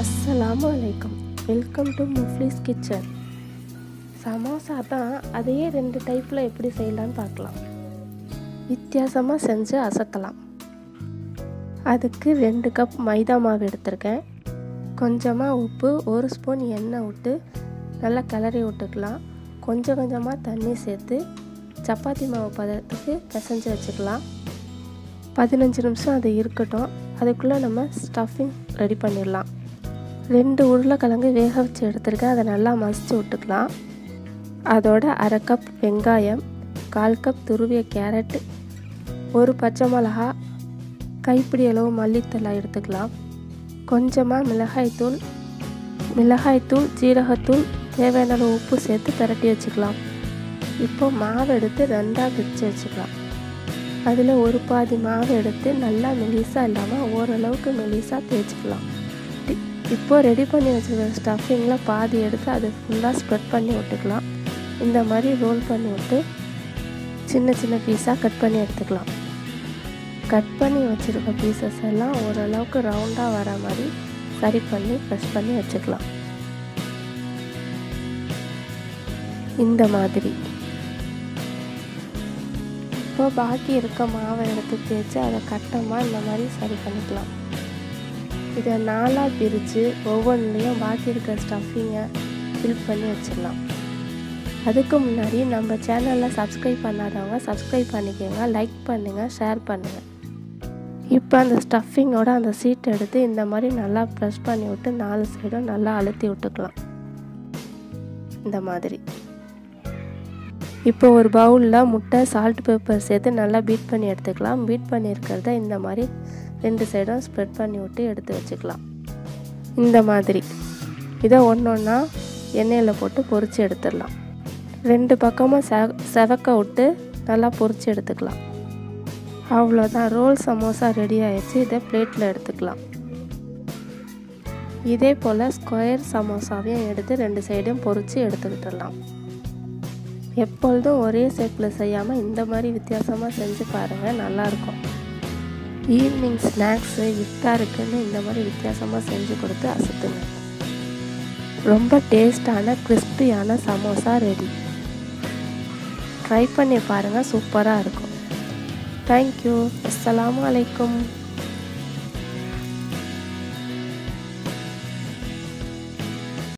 அஸ்ஸலாமு அலைக்கும். Welcome to Muflis kitchen. Samosa தான் அதையே ரெண்டு டைப்பில் எப்படி செய்யலான்னு பார்க்கலாம். வித்தியாசமாக செஞ்சு அசத்தலாம் அதுக்கு ரெண்டு கப் மைதா மாவு எடுத்திருக்கேன். கொஞ்சமாக உப்பு ஒரு ஸ்பூன் எண்ணெய் விட்டு நல்லா கிளறி விட்டுக்கலாம். கொஞ்சம் கொஞ்சமாக தண்ணி சேர்த்து சப்பாத்தி மாவு பதத்துக்கு பிசைஞ்சு வச்சுக்கலாம். பதினஞ்சு நிமிஷம் அது இருக்கட்டும். அதுக்குள்ளே நம்ம ஸ்டஃபிங் ரெடி பண்ணிடலாம். ரெண்டு உருளைக்கிழங்கு வேக வச்சு எடுத்துருக்கேன். அதை நல்லா மசிச்சு விட்டுக்கலாம். அதோட அரை கப் வெங்காயம் கால் கப் துருவிய கேரட் ஒரு பச்சை மிளகா கைப்பிடி அளவு மல்லித்தலை எடுத்துக்கலாம். கொஞ்சமாக மிளகாய்த்தூள் மிளகாய்த்தூள் ஜீரகத்தூள் தேவையான அளவு உப்பு சேர்த்து திரட்டி வச்சுக்கலாம். இப்போ மாவு எடுத்து ரெண்டாக பிரித்து வச்சுக்கலாம். அதில் ஒரு பாதி மாவு எடுத்து நல்லா மெலிசாக இல்லாமல் ஓரளவுக்கு மெலிசாக தேய்ச்சிக்கலாம். இப்போது ரெடி பண்ணி வச்சுருக்க ஸ்டஃபிங்கில் பாதி எடுத்து அதை ஃபுல்லாக ஸ்ப்ரெட் பண்ணி விட்டுக்கலாம். இந்த மாதிரி ரோல் பண்ணி விட்டு சின்ன சின்ன பீஸாக கட் பண்ணி எடுத்துக்கலாம். கட் பண்ணி வச்சுருக்க பீசஸ் எல்லாம் ஓரளவுக்கு ரவுண்டாக வர மாதிரி சரி பண்ணி ப்ரெஸ் பண்ணி வச்சுக்கலாம். இந்த மாதிரி. இப்போ பாக்கி இருக்க மாவை எடுத்து தேய்ச்சி அதை கட்டமாக இந்த மாதிரி சரி பண்ணிக்கலாம். இதை நாலாக பிரித்து ஒவ்வொன்றுலேயும் பாக்கி இருக்கிற ஸ்டஃபிங்கை ஃபில் பண்ணி வச்சிடலாம். அதுக்கு முன்னாடி நம்ம சேனலில் சப்ஸ்கிரைப் பண்ணாதவங்க சப்ஸ்கிரைப் பண்ணிக்கோங்க லைக் பண்ணுங்கள் ஷேர் பண்ணுங்கள் இப்போ அந்த ஸ்டஃபிங்கோட அந்த சீட் எடுத்து இந்த மாதிரி நல்லா ப்ரெஸ் பண்ணி விட்டு நாலு சைடும் நல்லா அழுத்தி விட்டுக்கலாம். இந்த மாதிரி. இப்போ ஒரு பவுலில் முட்டை சால்ட் பேப்பர் சேர்த்து நல்லா பீட் பண்ணி எடுத்துக்கலாம். பீட் பண்ணியிருக்கிறத இந்த மாதிரி ரெண்டு சைடும் ஸ்ப்ரெட் பண்ணி விட்டு எடுத்து வச்சுக்கலாம். இந்த மாதிரி. இதை ஒன்று ஒன்றா எண்ணெயில் போட்டு பொரித்து எடுத்துடலாம். ரெண்டு பக்கமும் செ செவக்க விட்டு நல்லா பொரித்து எடுத்துக்கலாம். அவ்வளோதான் ரோல் சமோசா ரெடி ஆயிடுச்சு இதை பிளேட்டில் எடுத்துக்கலாம். இதே போல் ஸ்கொயர் சமோசாவையும் எடுத்து ரெண்டு சைடையும் பொரித்து எடுத்துக்கிட்டுலாம் எப்பொழுதும் ஒரே ஷேப்பில் செய்யாமல் இந்த மாதிரி வித்தியாசமாக செஞ்சு பாருங்கள் நல்லாயிருக்கும் ஈவினிங் ஸ்நாக்ஸு இஃப்தாருக்குன்னு இந்த மாதிரி வித்தியாசமாக செஞ்சு கொடுத்து அசத்துங்க ரொம்ப டேஸ்டான கிறிஸ்பியான சமோசா ரெடி ட்ரை பண்ணி பாருங்கள் சூப்பராக இருக்கும். தேங்க்யூ அஸ்லாம் அலைக்கும்